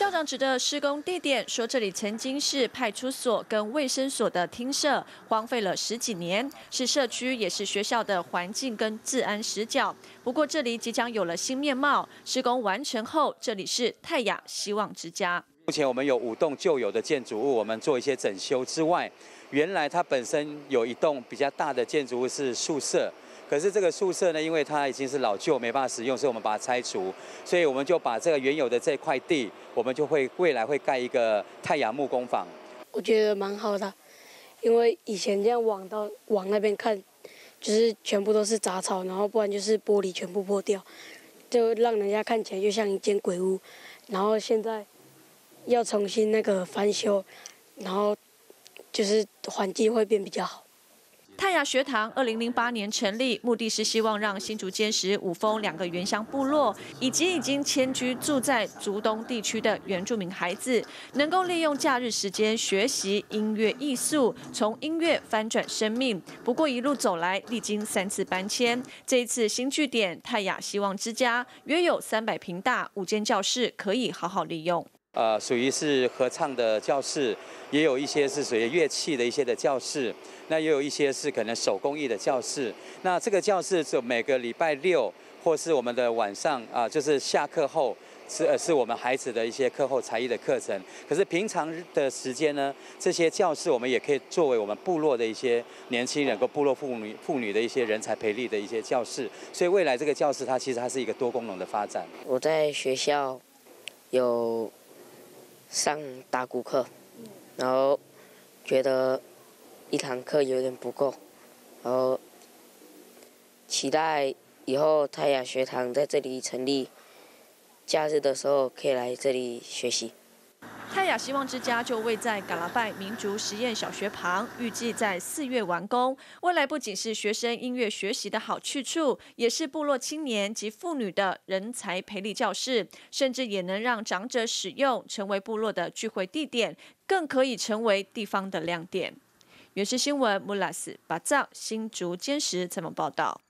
校长指的施工地点说，这里曾经是派出所跟卫生所的厅舍，荒废了十几年，是社区也是学校的环境跟治安死角。不过这里即将有了新面貌，施工完成后，这里是泰雅希望之家。目前我们有五栋旧有的建筑物，我们做一些整修之外，原来它本身有一栋比较大的建筑物是宿舍。可是这个宿舍呢，因为它已经是老旧，没办法使用，所以我们把它拆除。所以我们就把这个原有的这块地，我们就会未来会盖一个太阳木工坊。我觉得蛮好的，因为以前这样往到往那边看，就是全部都是杂草，然后不然就是玻璃全部破掉，就让人家看起来就像一间鬼屋。然后现在要重新那个翻修，然后就是环境会变比较好。泰雅学堂二零零八年成立，目的是希望让新竹坚实、五峰两个原乡部落，以及已经迁居住在竹东地区的原住民孩子，能够利用假日时间学习音乐艺术，从音乐翻转生命。不过一路走来，历经三次搬迁，这一次新据点泰雅希望之家约有三百平大，五间教室可以好好利用。呃，属于是合唱的教室，也有一些是属于乐器的一些的教室，那也有一些是可能手工艺的教室。那这个教室是每个礼拜六或是我们的晚上啊，就是下课后是呃是我们孩子的一些课后才艺的课程。可是平常的时间呢，这些教室我们也可以作为我们部落的一些年轻人跟部落妇女妇女的一些人才培力的一些教室。所以未来这个教室它其实它是一个多功能的发展。我在学校有。上打鼓课，然后觉得一堂课有点不够，然后期待以后泰雅学堂在这里成立，假日的时候可以来这里学习。泰雅希望之家就位在嘎拉拜民族实验小学旁，预计在四月完工。未来不仅是学生音乐学习的好去处，也是部落青年及妇女的人才培力教室，甚至也能让长者使用，成为部落的聚会地点，更可以成为地方的亮点。原是新闻，穆拉斯巴藏新竹坚实采访报道。